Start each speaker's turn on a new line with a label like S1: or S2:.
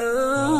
S1: Oh.